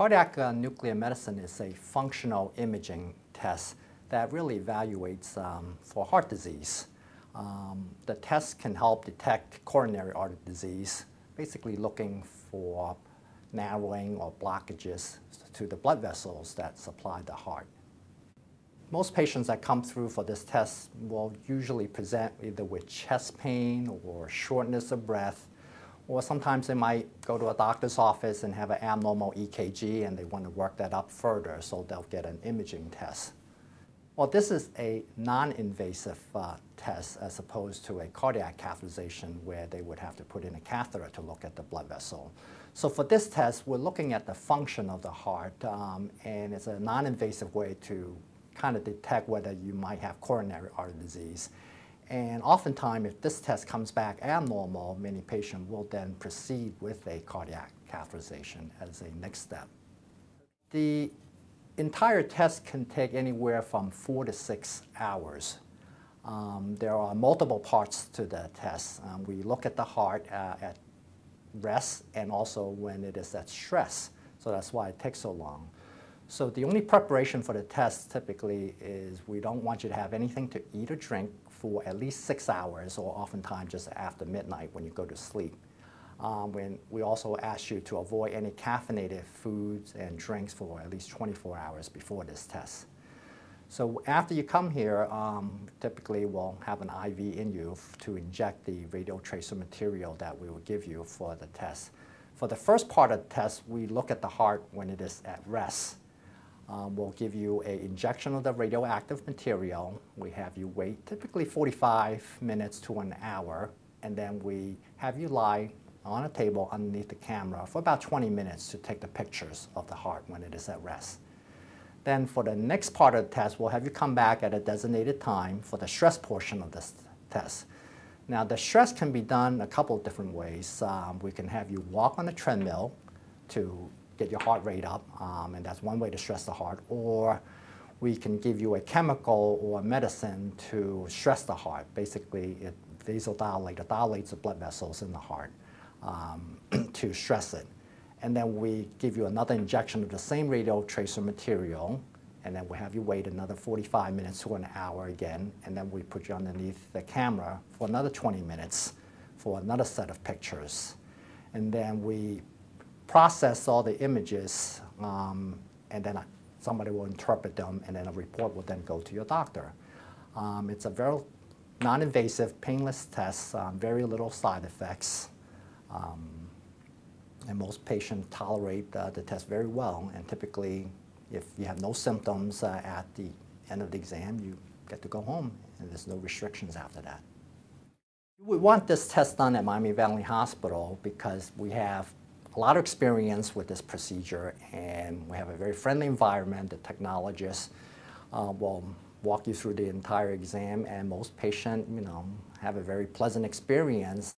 Cardiac uh, nuclear medicine is a functional imaging test that really evaluates um, for heart disease. Um, the test can help detect coronary artery disease, basically looking for narrowing or blockages to the blood vessels that supply the heart. Most patients that come through for this test will usually present either with chest pain or shortness of breath, or sometimes they might go to a doctor's office and have an abnormal EKG and they want to work that up further, so they'll get an imaging test. Well, this is a non-invasive uh, test as opposed to a cardiac catheterization where they would have to put in a catheter to look at the blood vessel. So for this test, we're looking at the function of the heart, um, and it's a non-invasive way to kind of detect whether you might have coronary artery disease. And oftentimes, if this test comes back abnormal, many patients will then proceed with a cardiac catheterization as a next step. The entire test can take anywhere from four to six hours. Um, there are multiple parts to the test. Um, we look at the heart uh, at rest and also when it is at stress. So that's why it takes so long. So the only preparation for the test typically is we don't want you to have anything to eat or drink for at least six hours or oftentimes just after midnight when you go to sleep. Um, when we also ask you to avoid any caffeinated foods and drinks for at least 24 hours before this test. So after you come here, um, typically we'll have an IV in you to inject the radiotracer material that we will give you for the test. For the first part of the test, we look at the heart when it is at rest. Um, we'll give you an injection of the radioactive material. We have you wait typically 45 minutes to an hour, and then we have you lie on a table underneath the camera for about 20 minutes to take the pictures of the heart when it is at rest. Then for the next part of the test, we'll have you come back at a designated time for the stress portion of this test. Now the stress can be done a couple of different ways. Um, we can have you walk on a treadmill to get your heart rate up, um, and that's one way to stress the heart. Or we can give you a chemical or a medicine to stress the heart. Basically, it vasodilates, dilates the blood vessels in the heart um, to stress it. And then we give you another injection of the same radio tracer material, and then we have you wait another 45 minutes to an hour again, and then we put you underneath the camera for another 20 minutes for another set of pictures. And then we process all the images, um, and then somebody will interpret them, and then a report will then go to your doctor. Um, it's a very non-invasive, painless test, um, very little side effects. Um, and most patients tolerate uh, the test very well, and typically, if you have no symptoms uh, at the end of the exam, you get to go home, and there's no restrictions after that. We want this test done at Miami Valley Hospital because we have a lot of experience with this procedure and we have a very friendly environment. The technologists uh, will walk you through the entire exam and most patients, you know, have a very pleasant experience.